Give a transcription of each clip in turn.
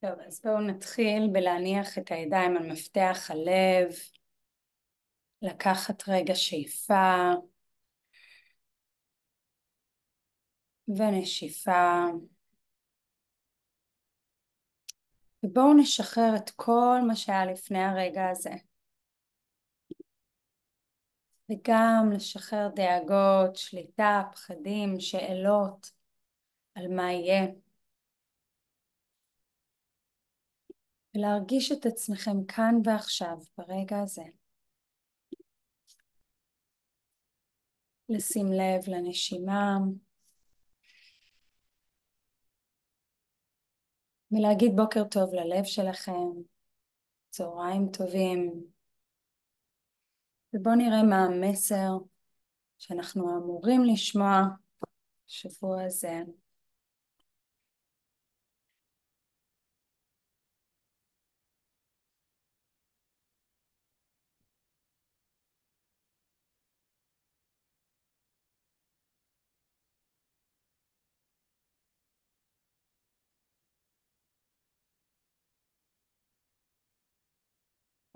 טוב, אז בואו נתחיל בלהניח את הידיים על מפתח הלב, לקחת רגע שאיפה ונשיפה, ובואו נשחרר את כל מה שהיה לפני הרגע הזה. וגם לשחרר דאגות, שליטה, פחדים, שאלות על מה יהיה. ולהרגיש את עצמכם כאן ועכשיו, ברגע הזה. לשים לב לנשימה. ולהגיד בוקר טוב ללב שלכם, צהריים טובים. ובואו נראה מה המסר שאנחנו אמורים לשמוע בשבוע הזה.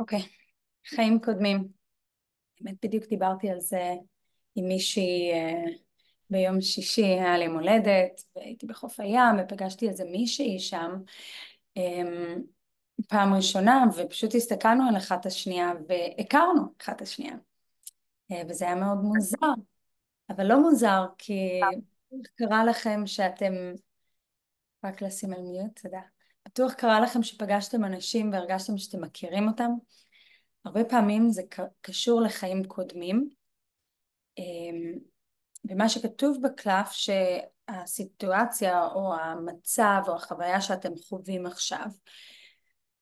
אוקיי, okay. חיים קודמים. באמת בדיוק דיברתי על זה עם מישהי uh, ביום שישי, היה לי מולדת, והייתי בחוף הים ופגשתי איזה מישהי שם um, פעם ראשונה, ופשוט הסתכלנו על אחת השנייה והכרנו אחת השנייה. Uh, וזה היה מאוד מוזר, אבל לא מוזר, כי קרה לכם שאתם... רק לשים על מיוט, תודה. בטוח קרה לכם שפגשתם אנשים והרגשתם שאתם מכירים אותם. הרבה פעמים זה קשור לחיים קודמים. אמ, ומה שכתוב בקלף שהסיטואציה או המצב או החוויה שאתם חווים עכשיו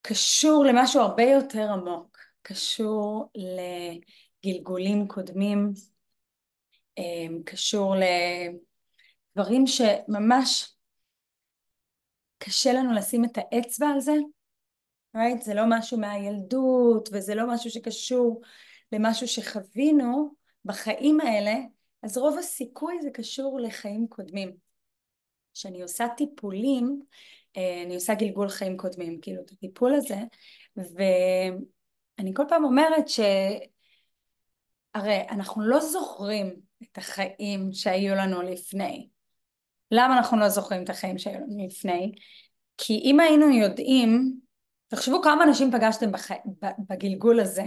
קשור למשהו הרבה יותר עמוק, קשור לגלגולים קודמים, אמ, קשור לדברים שממש קשה לנו לשים את האצבע על זה, right? זה לא משהו מהילדות וזה לא משהו שקשור למשהו שחווינו בחיים האלה, אז רוב הסיכוי זה קשור לחיים קודמים. כשאני עושה טיפולים, אה, אני עושה גלגול חיים קודמים, כאילו את הטיפול הזה, ואני כל פעם אומרת שהרי אנחנו לא זוכרים את החיים שהיו לנו לפני. למה אנחנו לא זוכרים את החיים שהיו לנו לפני? כי אם היינו יודעים, תחשבו כמה אנשים פגשתם בח... בגלגול הזה,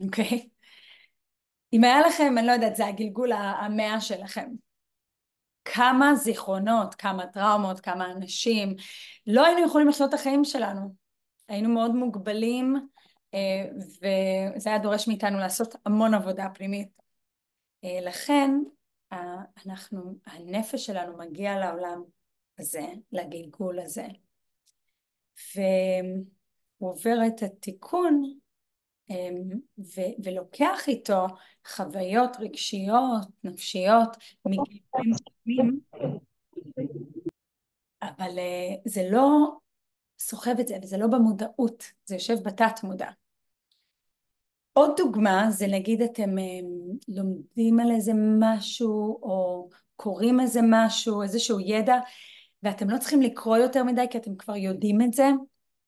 אוקיי? אם היה לכם, אני לא יודעת, זה הגלגול המאה שלכם. כמה זיכרונות, כמה טראומות, כמה אנשים, לא היינו יכולים לחיות את החיים שלנו. היינו מאוד מוגבלים, אה, וזה היה דורש מאיתנו לעשות המון עבודה פנימית. אה, לכן, אנחנו, הנפש שלנו מגיע לעולם הזה, לגלגול הזה, והוא עובר את התיקון אמ, ו- ולוקח איתו חוויות רגשיות, נפשיות, מגלגולים קודמים, אבל אה, זה לא סוחב את זה, וזה לא במודעות, זה יושב בתת מודע. עוד דוגמה זה נגיד אתם אה, לומדים על איזה משהו או קוראים איזה משהו, איזשהו ידע ואתם לא צריכים לקרוא יותר מדי כי אתם כבר יודעים את זה.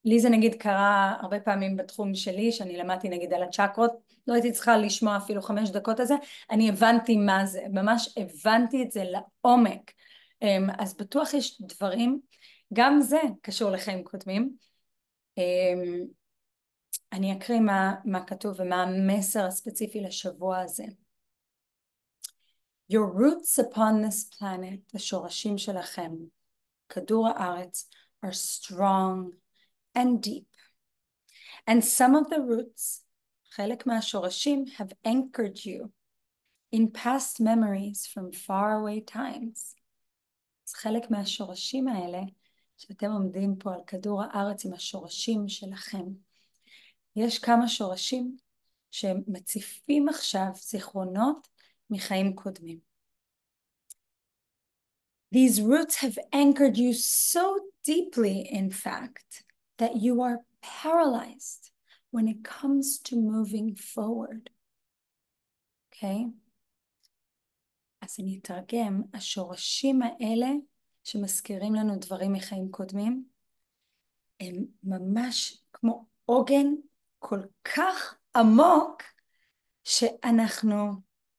לי זה נגיד קרה הרבה פעמים בתחום שלי שאני למדתי נגיד על הצ'קרות, לא הייתי צריכה לשמוע אפילו חמש דקות על זה, אני הבנתי מה זה, ממש הבנתי את זה לעומק. אמ, אז בטוח יש דברים, גם זה קשור לחיים קודמים. אני אקריא מה, מה כתוב ומה המסר הספציפי לשבוע הזה. Your roots upon this planet, השורשים שלכם, כדור הארץ, are strong and deep. And some of the roots, חלק מהשורשים, have anchored you in past memories from far away times. אז חלק מהשורשים האלה, שאתם עומדים פה על כדור הארץ עם השורשים שלכם, יש כמה שורשים שמציפים עכשיו זיכרונות מחיים קודמים. These roots have anchored you so deeply, in fact, that you are paralyzed when it comes to moving forward. Okay? אז אני אתרגם, השורשים האלה שמזכירים לנו דברים מחיים קודמים, הם ממש כמו עוגן כל כך עמוק שאנחנו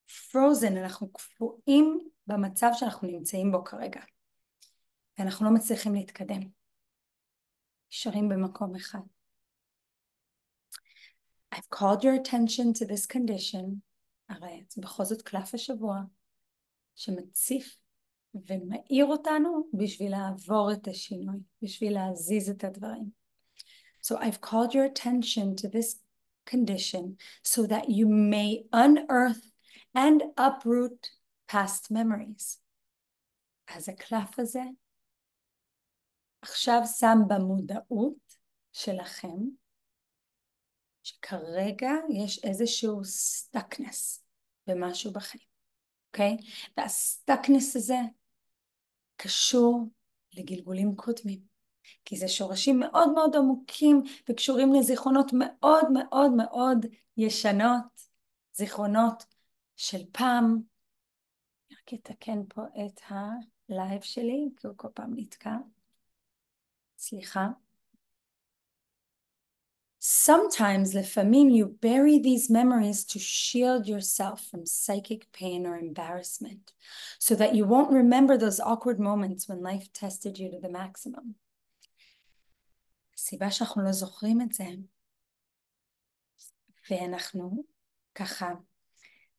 frozen, אנחנו קפואים במצב שאנחנו נמצאים בו כרגע. ואנחנו לא מצליחים להתקדם. נשארים במקום אחד. I've called your attention to this condition, הרי זה בכל זאת קלף השבוע, שמציף ומאיר אותנו בשביל לעבור את השינוי, בשביל להזיז את הדברים. So I've called your attention to this condition so that you may unearth and uproot past memories. אז הקלף הזה עכשיו שם במודעות שלכם שכרגע יש איזשהו סטקנס במשהו בחיים, אוקיי? Okay? והסטקנס הזה קשור לגלגולים קודמים, כי זה שורשים מאוד מאוד עמוקים וקשורים לזיכרונות מאוד מאוד מאוד ישנות, זיכרונות של פעם. רק אתקן פה את הלייב שלי, כי הוא כל פעם נתקע. סליחה. Sometimes, לפעמים, you bury these memories to shield yourself from psychic pain or embarrassment, so that you won't remember those awkward moments when life tested you to the maximum. הסיבה שאנחנו לא זוכרים את זה, ואנחנו ככה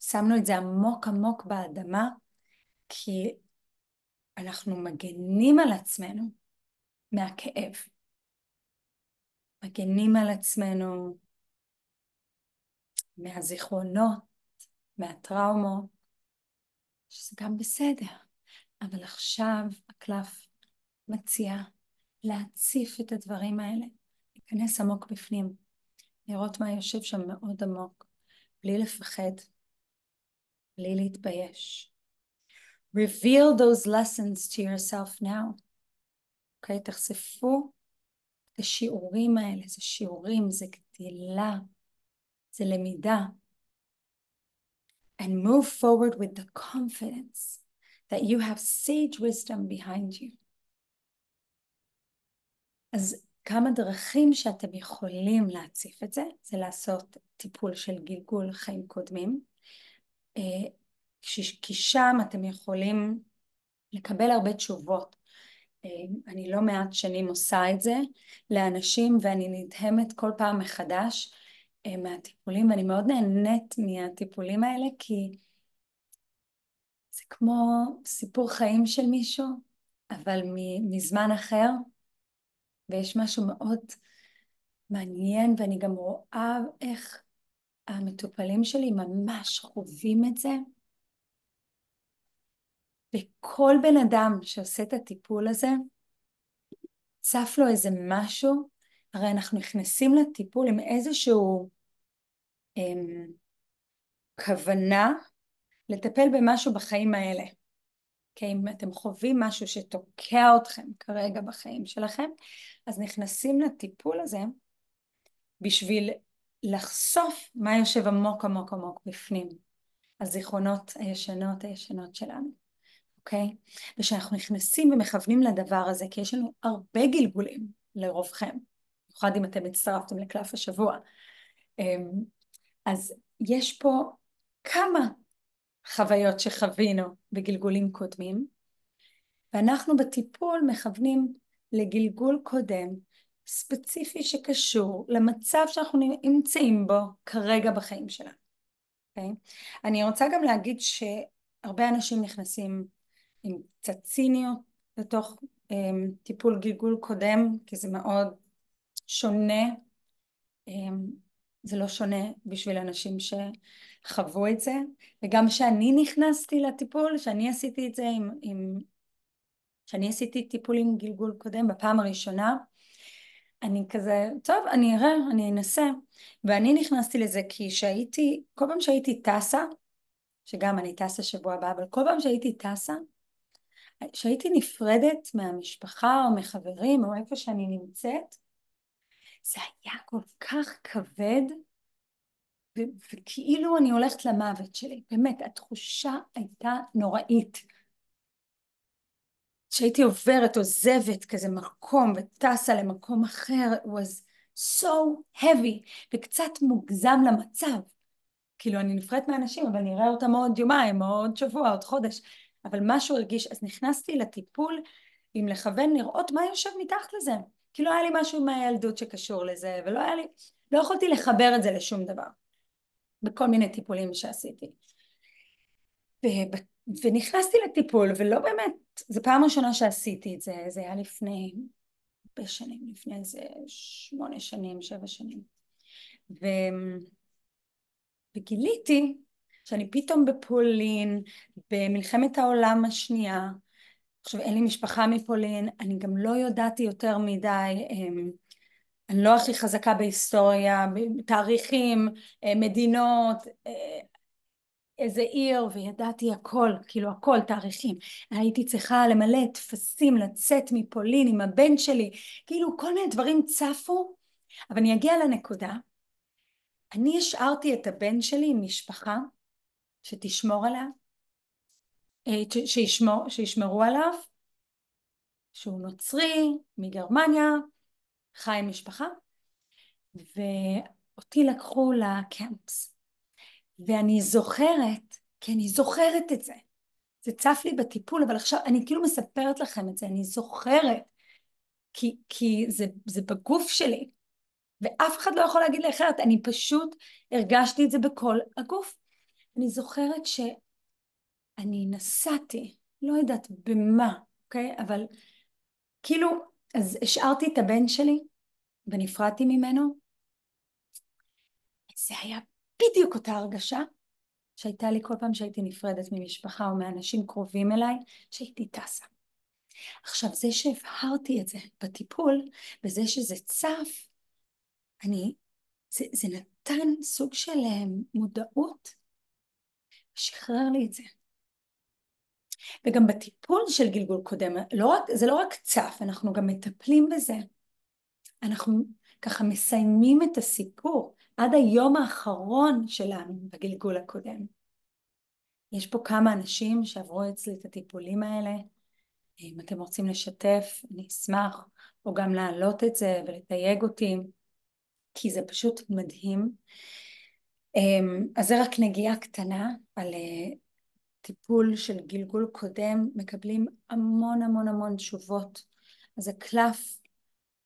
שמנו את זה עמוק עמוק באדמה, כי אנחנו מגנים על עצמנו מהכאב. מגנים על עצמנו מהזיכרונות, מהטראומות, שזה גם בסדר, אבל עכשיו הקלף מציע להציף את הדברים האלה, להיכנס עמוק בפנים, לראות מה יושב שם מאוד עמוק, בלי לפחד, בלי להתבייש. Reveal those lessons to yourself now. אוקיי? Okay, תחשפו את השיעורים האלה, זה שיעורים, זה גדילה, זה למידה. And move forward with the confidence that you have sage wisdom behind you. אז כמה דרכים שאתם יכולים להציף את זה, זה לעשות טיפול של גלגול חיים קודמים, אה, כי שם אתם יכולים לקבל הרבה תשובות. אני לא מעט שנים עושה את זה לאנשים ואני נדהמת כל פעם מחדש אה, מהטיפולים ואני מאוד נהנית מהטיפולים האלה כי זה כמו סיפור חיים של מישהו אבל מזמן אחר ויש משהו מאוד מעניין ואני גם רואה איך המטופלים שלי ממש חווים את זה וכל בן אדם שעושה את הטיפול הזה, צף לו איזה משהו, הרי אנחנו נכנסים לטיפול עם איזשהו אמ, כוונה לטפל במשהו בחיים האלה. כי אם אתם חווים משהו שתוקע אתכם כרגע בחיים שלכם, אז נכנסים לטיפול הזה בשביל לחשוף מה יושב עמוק עמוק עמוק בפנים, הזיכרונות הישנות הישנות שלנו. אוקיי? ושאנחנו נכנסים ומכוונים לדבר הזה, כי יש לנו הרבה גלגולים לרובכם, במיוחד אם אתם הצטרפתם לקלף השבוע. אמ, אז יש פה כמה חוויות שחווינו בגלגולים קודמים, ואנחנו בטיפול מכוונים לגלגול קודם ספציפי שקשור למצב שאנחנו נמצאים בו כרגע בחיים שלנו. Okay? אוקיי? אני רוצה גם להגיד שהרבה אנשים נכנסים עם קצת ציניות לתוך um, טיפול גלגול קודם, כי זה מאוד שונה. Um, זה לא שונה בשביל אנשים שחוו את זה, וגם כשאני נכנסתי לטיפול, כשאני עשיתי את זה עם, עם כשאני עשיתי טיפול עם גלגול קודם בפעם הראשונה, אני כזה, טוב, אני אראה, אני אנסה. ואני נכנסתי לזה כי שהייתי, כל פעם שהייתי טסה, שגם אני טסה שבוע הבא, אבל כל פעם שהייתי טסה, כשהייתי נפרדת מהמשפחה או מחברים או איפה שאני נמצאת, זה היה כל כך כבד ו- וכאילו אני הולכת למוות שלי, באמת התחושה הייתה נוראית. שהייתי עוברת, עוזבת כזה מקום וטסה למקום אחר, it was so heavy וקצת מוגזם למצב. כאילו אני נפרדת מהאנשים אבל אני אראה אותם עוד יומיים, עוד שבוע, עוד חודש, אבל משהו הרגיש, אז נכנסתי לטיפול עם לכוון לראות מה יושב מתחת לזה. כאילו היה לי משהו מהילדות שקשור לזה ולא היה לי, לא יכולתי לחבר את זה לשום דבר. בכל מיני טיפולים שעשיתי. ונכנסתי לטיפול ולא באמת, זו פעם ראשונה שעשיתי את זה, זה היה לפני הרבה שנים, לפני איזה שמונה שנים, שבע שנים. ו... וגיליתי שאני פתאום בפולין, במלחמת העולם השנייה, עכשיו אין לי משפחה מפולין, אני גם לא ידעתי יותר מדי, אמ, אני לא הכי חזקה בהיסטוריה, תאריכים, אה, מדינות, אה, איזה עיר וידעתי הכל, כאילו הכל תאריכים. הייתי צריכה למלא טפסים, לצאת מפולין עם הבן שלי, כאילו כל מיני דברים צפו, אבל אני אגיע לנקודה. אני השארתי את הבן שלי עם משפחה שתשמור עליה, אה, שישמור, שישמרו עליו, שהוא נוצרי, מגרמניה, חי עם משפחה, ואותי לקחו לקמפס. ואני זוכרת, כי אני זוכרת את זה. זה צף לי בטיפול, אבל עכשיו אני כאילו מספרת לכם את זה, אני זוכרת, כי, כי זה, זה בגוף שלי, ואף אחד לא יכול להגיד לי אחרת, אני פשוט הרגשתי את זה בכל הגוף. אני זוכרת שאני נסעתי, לא יודעת במה, אוקיי? אבל כאילו, אז השארתי את הבן שלי ונפרדתי ממנו. זה היה בדיוק אותה הרגשה שהייתה לי כל פעם שהייתי נפרדת ממשפחה או מאנשים קרובים אליי, שהייתי טסה. עכשיו זה שהבהרתי את זה בטיפול, בזה שזה צף, אני, זה, זה נתן סוג של אה, מודעות, שחרר לי את זה. וגם בטיפול של גלגול קודם, לא רק, זה לא רק צף, אנחנו גם מטפלים בזה. אנחנו ככה מסיימים את הסיפור. עד היום האחרון שלנו בגלגול הקודם. יש פה כמה אנשים שעברו אצלי את הטיפולים האלה. אם אתם רוצים לשתף, אני אשמח, או גם להעלות את זה ולתייג אותי, כי זה פשוט מדהים. אמ, אז זה רק נגיעה קטנה על אה, טיפול של גלגול קודם, מקבלים המון המון המון תשובות. אז הקלף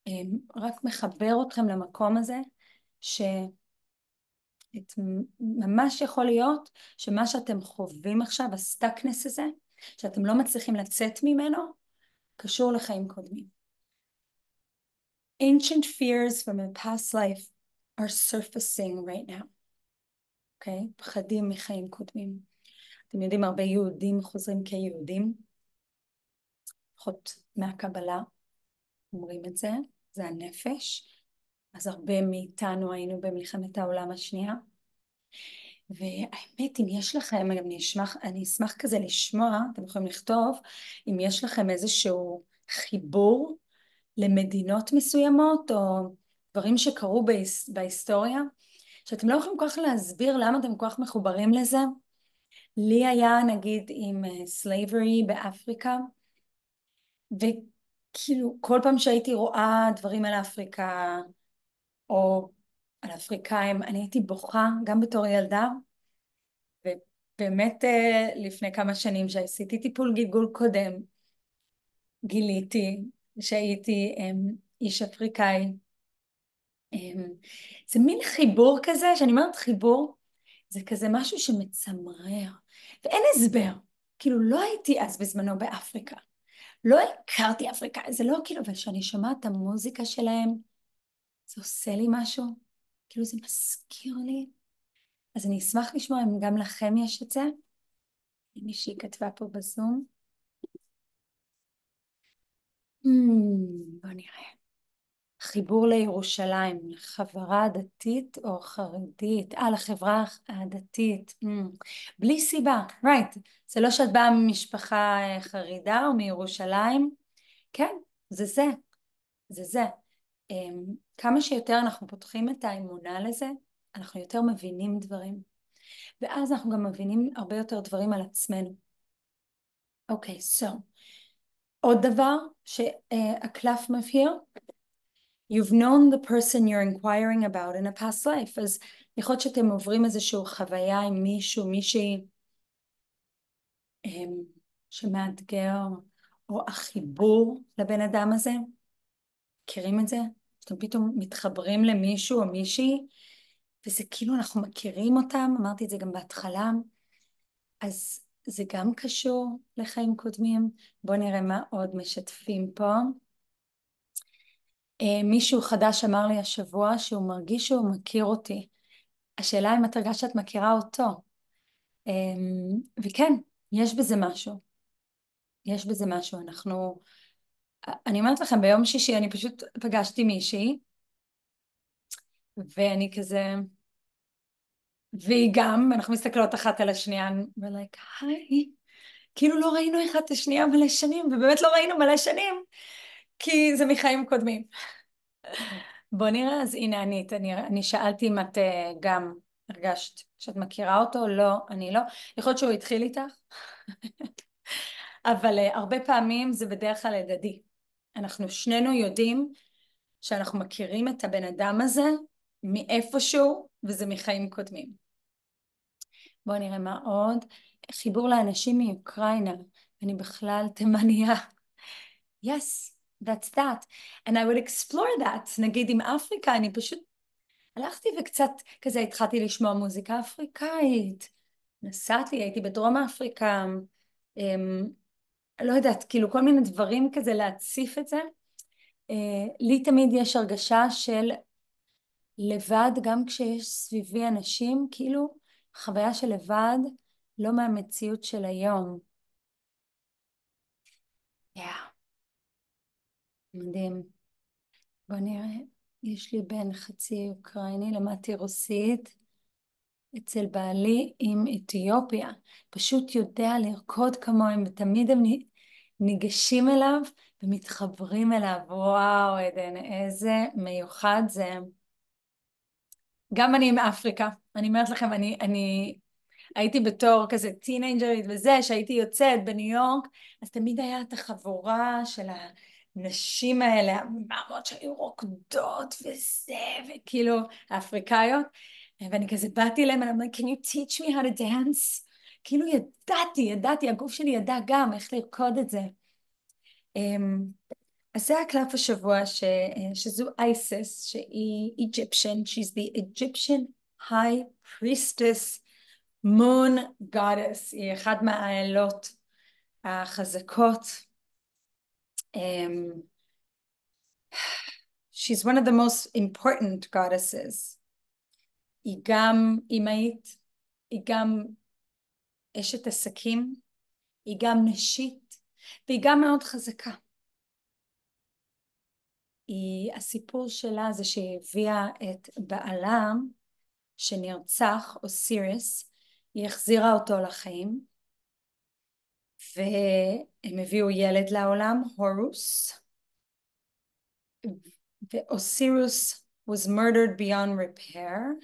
אמ, רק מחבר אתכם למקום הזה, ש... את, ממש יכול להיות שמה שאתם חווים עכשיו, ה stuckness הזה, שאתם לא מצליחים לצאת ממנו, קשור לחיים קודמים. Ancient fears from a past life are surfacing right now. אוקיי? Okay? פחדים מחיים קודמים. אתם יודעים, הרבה יהודים חוזרים כיהודים, לפחות מהקבלה אומרים את זה, זה הנפש. אז הרבה מאיתנו היינו במלחמת העולם השנייה. והאמת, אם יש לכם, אני אשמח, אני אשמח כזה לשמוע, אתם יכולים לכתוב, אם יש לכם איזשהו חיבור למדינות מסוימות, או דברים שקרו בהיס, בהיסטוריה, שאתם לא יכולים כל כך להסביר למה אתם כל כך מחוברים לזה. לי היה נגיד עם slavery אה, באפריקה, וכאילו כל פעם שהייתי רואה דברים על אפריקה, או על אפריקאים, אני הייתי בוכה גם בתור ילדה, ובאמת אה, לפני כמה שנים שעשיתי טיפול גלגול קודם, גיליתי שהייתי אמ, איש אפריקאי. אמ, זה מין חיבור כזה, שאני אומרת חיבור, זה כזה משהו שמצמרר, ואין הסבר. כאילו לא הייתי אז בזמנו באפריקה, לא הכרתי אפריקה, זה לא כאילו, אבל כשאני שומעת את המוזיקה שלהם, זה עושה לי משהו, כאילו זה מזכיר לי. אז אני אשמח לשמוע אם גם לכם יש את זה. מישהי כתבה פה בזום. Hmm, בוא נראה. חיבור לירושלים, לחברה דתית או חרדית, אה, לחברה הדתית, mm. בלי סיבה, right, זה לא שאת באה ממשפחה אה, חרידה או מירושלים, כן, זה זה, זה זה. אמ, כמה שיותר אנחנו פותחים את האמונה לזה, אנחנו יותר מבינים דברים. ואז אנחנו גם מבינים הרבה יותר דברים על עצמנו. אוקיי, okay, so, עוד דבר שהקלף מבהיר, You've known the person you're inquiring about in a past life, אז יכול להיות שאתם עוברים איזושהי חוויה עם מישהו, מישהי אמ, שמאתגר, או החיבור לבן אדם הזה, מכירים את זה? שאתם פתאום מתחברים למישהו או מישהי, וזה כאילו אנחנו מכירים אותם, אמרתי את זה גם בהתחלה, אז זה גם קשור לחיים קודמים. בואו נראה מה עוד משתפים פה. אה, מישהו חדש אמר לי השבוע שהוא מרגיש שהוא מכיר אותי. השאלה אם את הרגשת שאת מכירה אותו. אמ, וכן, יש בזה משהו. יש בזה משהו. אנחנו... אני אומרת לכם, ביום שישי אני פשוט פגשתי מישהי, ואני כזה... והיא גם, אנחנו מסתכלות אחת על השנייה, ולייק, היי, כאילו לא ראינו אחד את השנייה מלא שנים, ובאמת לא ראינו מלא שנים, כי זה מחיים קודמים. בוא נראה, אז הנה אני, אני, אני שאלתי אם את אה, גם הרגשת שאת מכירה אותו, לא, אני לא, יכול להיות שהוא התחיל איתך, אבל uh, הרבה פעמים זה בדרך כלל הדדי. אנחנו שנינו יודעים שאנחנו מכירים את הבן אדם הזה מאיפשהו, וזה מחיים קודמים. בואו נראה מה עוד. חיבור לאנשים מאוקראינה, אני בכלל תימניה. yes, that's that. And I would explore that. נגיד עם אפריקה, אני פשוט הלכתי וקצת כזה התחלתי לשמוע מוזיקה אפריקאית. נסעתי, הייתי בדרום אפריקה. אמ, לא יודעת, כאילו כל מיני דברים כזה להציף את זה. אה, לי תמיד יש הרגשה של לבד, גם כשיש סביבי אנשים, כאילו חוויה של לבד, לא מהמציאות של היום. Yeah. מדהים. בוא נראה, יש לי בן חצי אוקראיני, למדתי רוסית אצל בעלי עם אתיופיה. פשוט יודע לרקוד כמוהם, ותמיד הם ניגשים אליו ומתחברים אליו. וואו, עדן, איזה מיוחד זה. גם אני עם אפריקה. אני אומרת לכם, אני, אני הייתי בתור כזה טינג'רית וזה, שהייתי יוצאת בניו יורק, אז תמיד היה את החבורה של הנשים האלה, המאמות שהיו רוקדות וזה, וכאילו, האפריקאיות, ואני כזה באתי אליהם, ואני אומרת, can you teach me how to dance? כאילו ידעתי, ידעתי, הגוף שלי ידע גם איך לרקוד את זה. אמ, אז זה הקלף השבוע ש, שזו אייסס שהיא Egyptian, she's the Egyptian high priestess moon goddess, היא אחת מהאלות החזקות. Um, she's one of the most important goddesses. היא גם אמהית, היא גם אשת עסקים, היא גם נשית, והיא גם מאוד חזקה. היא, הסיפור שלה זה שהיא הביאה את בעלה שנרצח, אוסיריס, היא החזירה אותו לחיים והם הביאו ילד לעולם, הורוס, ואוסירוס was murdered beyond repair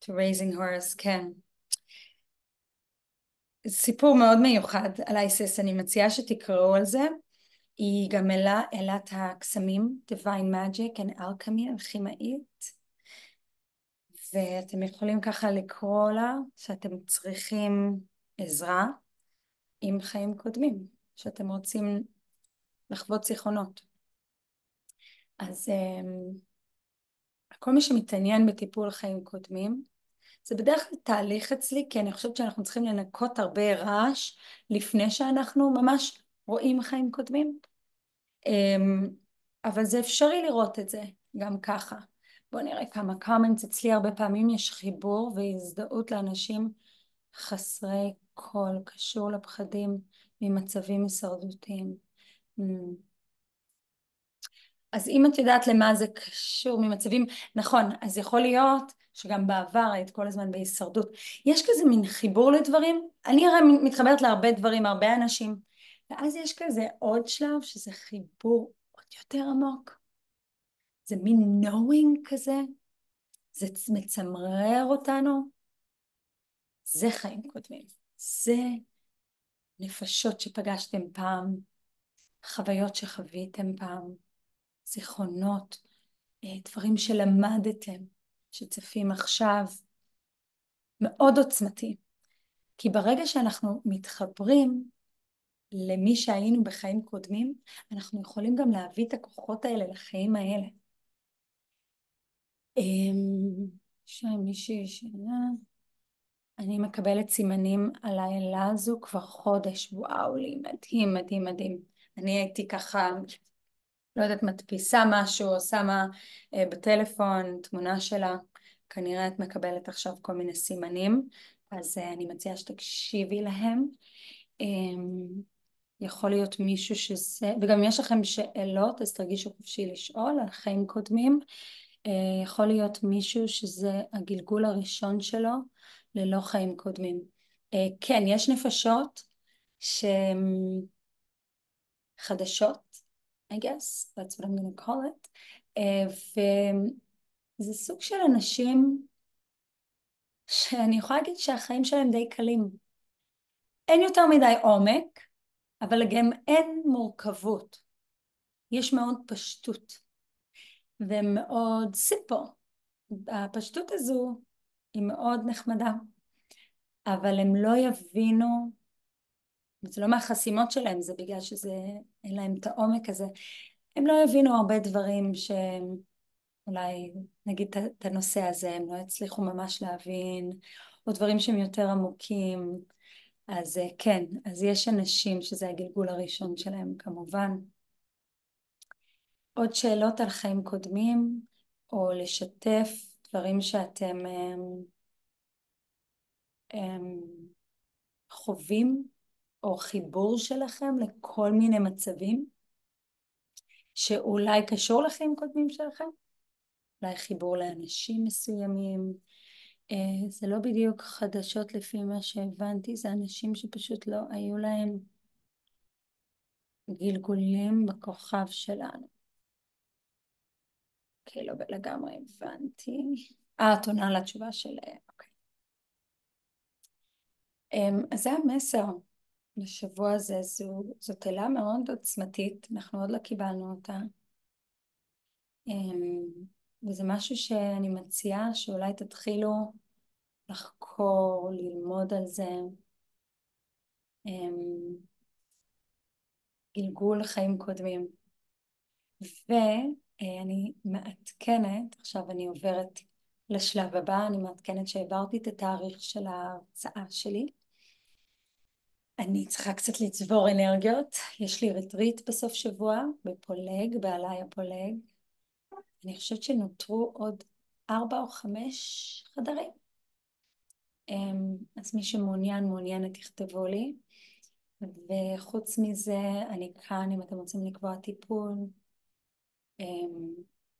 to raising Horus, כן. סיפור מאוד מיוחד על אייסס, אני מציעה שתקראו על זה. היא גם אלה, אלת הקסמים, Divine Magic and Alchemy, אלכימאית. ואתם יכולים ככה לקרוא לה שאתם צריכים עזרה עם חיים קודמים, שאתם רוצים לחוות זיכרונות. אז um, כל מי שמתעניין בטיפול חיים קודמים, זה בדרך כלל תהליך אצלי, כי אני חושבת שאנחנו צריכים לנקות הרבה רעש לפני שאנחנו ממש רואים חיים קודמים. Um, אבל זה אפשרי לראות את זה גם ככה. בואו נראה כמה comments, אצלי הרבה פעמים יש חיבור והזדהות לאנשים חסרי קול, קשור לפחדים ממצבים הישרדותיים. Mm. אז אם את יודעת למה זה קשור ממצבים, נכון, אז יכול להיות שגם בעבר היית כל הזמן בהישרדות. יש כזה מין חיבור לדברים, אני הרי מתחברת להרבה דברים, הרבה אנשים, ואז יש כזה עוד שלב שזה חיבור עוד יותר עמוק. זה מין knowing כזה, זה מצמרר אותנו, זה חיים קודמים, זה נפשות שפגשתם פעם חוויות שחוויתם פעם, זיכרונות, אה, דברים שלמדתם, שצפים עכשיו, מאוד עוצמתי. כי ברגע שאנחנו מתחברים למי שהיינו בחיים קודמים, אנחנו יכולים גם להביא את הכוחות האלה לחיים האלה. אמ, יש מישהי שאלה, אני מקבלת סימנים על האלה הזו כבר חודש, וואו לי, מדהים, מדהים, מדהים. אני הייתי ככה, לא יודעת, מדפיסה משהו, או שמה אה, בטלפון תמונה שלה, כנראה את מקבלת עכשיו כל מיני סימנים, אז אה, אני מציעה שתקשיבי להם. אה, יכול להיות מישהו שזה, וגם אם יש לכם שאלות אז תרגישו חופשי לשאול על חיים קודמים, אה, יכול להיות מישהו שזה הגלגול הראשון שלו ללא חיים קודמים. אה, כן, יש נפשות שהן חדשות, I guess, that's what I'm going to call it, אה, וזה סוג של אנשים שאני יכולה להגיד שהחיים שלהם די קלים. אין יותר מדי עומק, אבל גם אין מורכבות. יש מאוד פשטות ומאוד סיפו. הפשטות הזו היא מאוד נחמדה, אבל הם לא יבינו, זה לא מהחסימות שלהם, זה בגלל שזה, אין להם את העומק הזה, הם לא יבינו הרבה דברים שאולי נגיד את הנושא הזה, הם לא יצליחו ממש להבין, או דברים שהם יותר עמוקים. אז אה, כן, אז יש אנשים שזה הגלגול הראשון שלהם כמובן. עוד שאלות על חיים קודמים, או לשתף דברים שאתם הם, הם, חווים, או חיבור שלכם לכל מיני מצבים, שאולי קשור לחיים קודמים שלכם, אולי חיבור לאנשים מסוימים, אה, זה לא בדיוק חדשות לפי מה שהבנתי, זה אנשים שפשוט לא היו להם גלגולים בכוכב שלנו. אוקיי, לא לגמרי הבנתי. אה, את עונה לתשובה של... אה, אוקיי. אמ, אז זה המסר לשבוע הזה, זו, זאת אלה מאוד עוצמתית, אנחנו עוד לא קיבלנו אותה. אמ, וזה משהו שאני מציעה שאולי תתחילו לחקור, ללמוד על זה. אמ, גלגול חיים קודמים. ואני מעדכנת, עכשיו אני עוברת לשלב הבא, אני מעדכנת שהעברתי את התאריך של ההרצאה שלי. אני צריכה קצת לצבור אנרגיות, יש לי רטריט בסוף שבוע בפולג, בעליי הפולג. אני חושבת שנותרו עוד ארבע או חמש חדרים. אמ, אז מי שמעוניין, מעוניינת, תכתבו לי. וחוץ מזה, אני כאן אם אתם רוצים לקבוע טיפול,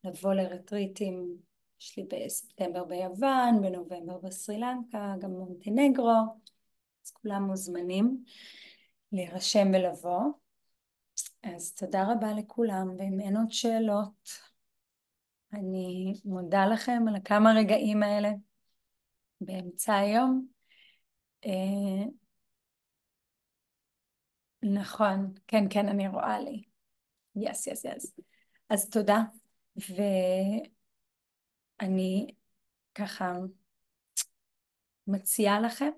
לבוא לרטריטים, יש לי בספטמבר ביוון, בנובמבר בסרי לנקה, גם מונטנגרו, אז כולם מוזמנים להירשם ולבוא. אז תודה רבה לכולם, ואם אין עוד שאלות, אני מודה לכם על הכמה רגעים האלה. באמצע היום. אה, נכון, כן, כן, אני רואה לי. יס, יס, יס. אז תודה, ואני ככה מציעה לכם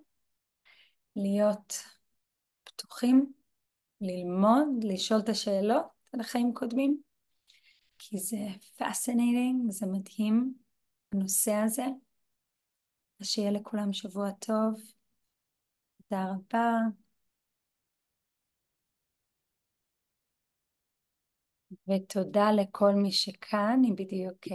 להיות פתוחים, ללמוד, לשאול את השאלות על החיים קודמים, כי זה fascinating, זה מדהים, הנושא הזה. אז שיהיה לכולם שבוע טוב. תודה רבה. ותודה לכל מי שכאן, היא בדיוק